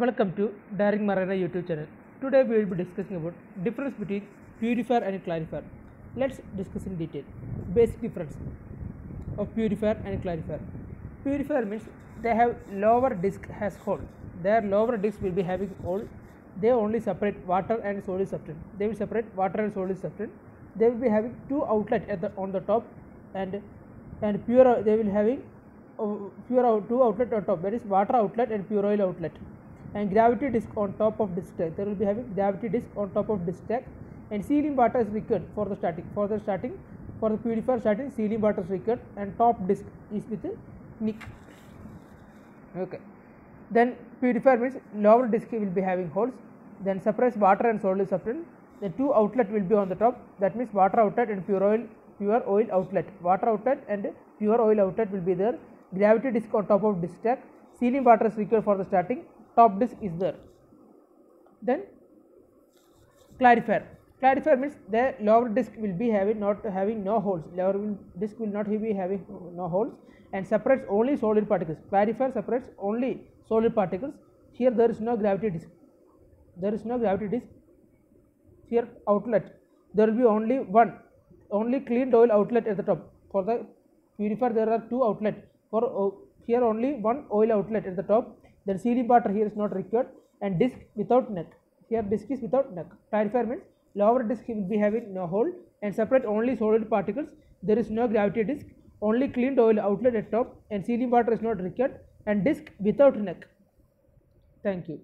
Welcome to Daring Mariner YouTube channel. Today we will be discussing about difference between purifier and clarifier. Let's discuss in detail. Basic difference of purifier and clarifier. Purifier means they have lower disc has hole. Their lower disc will be having hole. They only separate water and solid substance. They will separate water and solid substance. They will be having two outlet at the on the top and and pure they will having uh, pure out, two outlet on top that is water outlet and pure oil outlet and gravity disc on top of disc stack there will be having gravity disc on top of disc stack and sealing water is required for the starting for the starting for the purifier starting sealing water is required and top disc is with neck. Okay. Then purifier means lower disc will be having holes then separates water and solid substance. The two outlet will be on the top. That means water outlet and pure oil pure oil outlet. Water outlet and pure oil outlet will be there. Gravity disc on top of disc stack sealing water is required for the starting top disc is there. Then clarifier. Clarifier means the lower disc will be having not having no holes. Lower disc will not be having no holes and separates only solid particles. Clarifier separates only solid particles. Here there is no gravity disc there is no gravity disc here outlet. There will be only one only cleaned oil outlet at the top. For the purifier there are two outlet. For uh, here only one oil outlet at the top then sealing water here is not required. And disc without neck. Here disc is without neck. Clarifier means lower disc will be having no hole and separate only solid particles. There is no gravity disc. Only cleaned oil outlet at top. And sealing water is not required. And disc without neck. Thank you